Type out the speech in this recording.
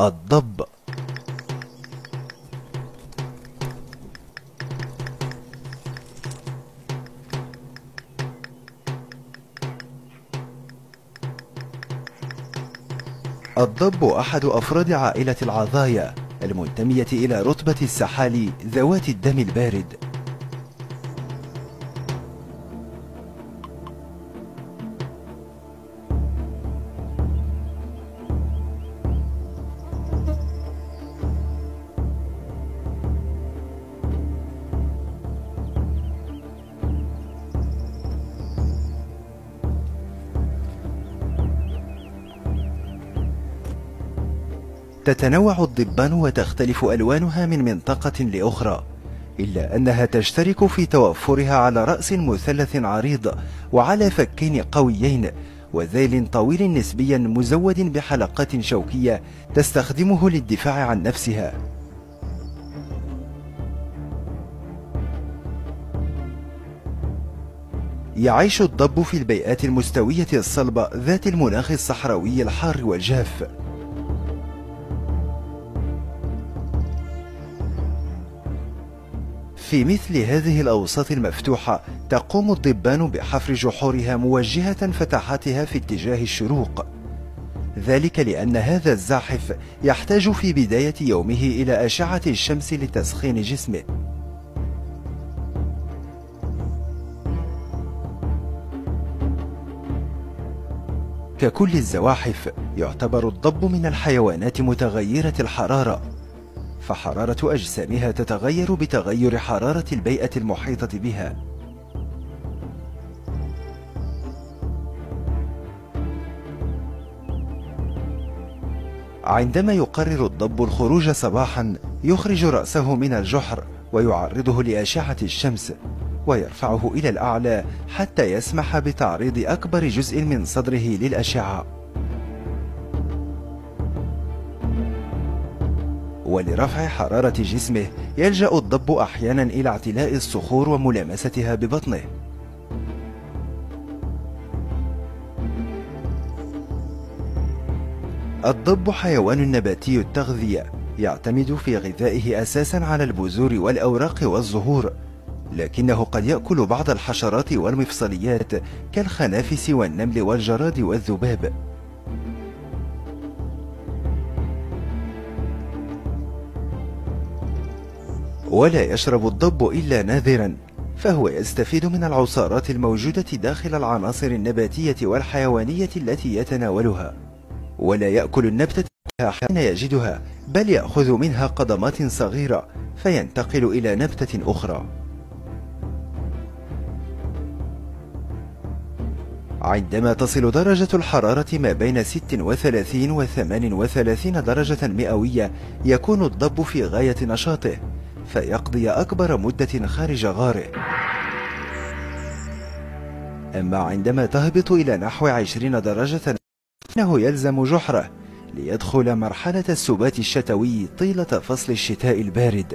الضب. الضب أحد أفراد عائلة العضايا المنتمية إلى رتبة السحالي ذوات الدم البارد. تتنوع الضبان وتختلف ألوانها من منطقة لأخرى إلا أنها تشترك في توفرها على رأس مثلث عريض وعلى فكين قويين وذيل طويل نسبيا مزود بحلقات شوكية تستخدمه للدفاع عن نفسها. يعيش الضب في البيئات المستوية الصلبة ذات المناخ الصحراوي الحار والجاف. في مثل هذه الأوساط المفتوحة تقوم الضبان بحفر جحورها موجهة فتحاتها في اتجاه الشروق. ذلك لأن هذا الزاحف يحتاج في بداية يومه إلى أشعة الشمس لتسخين جسمه. ككل الزواحف يعتبر الضب من الحيوانات متغيرة الحرارة. فحرارة أجسامها تتغير بتغير حرارة البيئة المحيطة بها. عندما يقرر الضب الخروج صباحا يخرج رأسه من الجحر ويعرضه لأشعة الشمس ويرفعه إلى الأعلى حتى يسمح بتعريض أكبر جزء من صدره للأشعة. ولرفع حرارة جسمه يلجأ الضب أحيانا إلى اعتلاء الصخور وملامستها ببطنه. الضب حيوان نباتي التغذية يعتمد في غذائه أساسا على البذور والأوراق والزهور لكنه قد يأكل بعض الحشرات والمفصليات كالخنافس والنمل والجراد والذباب. ولا يشرب الضب إلا نادرا فهو يستفيد من العصارات الموجودة داخل العناصر النباتية والحيوانية التي يتناولها ولا يأكل النبتة حين يجدها بل يأخذ منها قضمات صغيرة فينتقل إلى نبتة أخرى. عندما تصل درجة الحرارة ما بين 36 و 38 درجة مئوية يكون الضب في غاية نشاطه فيقضي أكبر مدة خارج غاره. أما عندما تهبط إلى نحو عشرين درجة فإنه يلزم جحره ليدخل مرحلة السبات الشتوي طيلة فصل الشتاء البارد.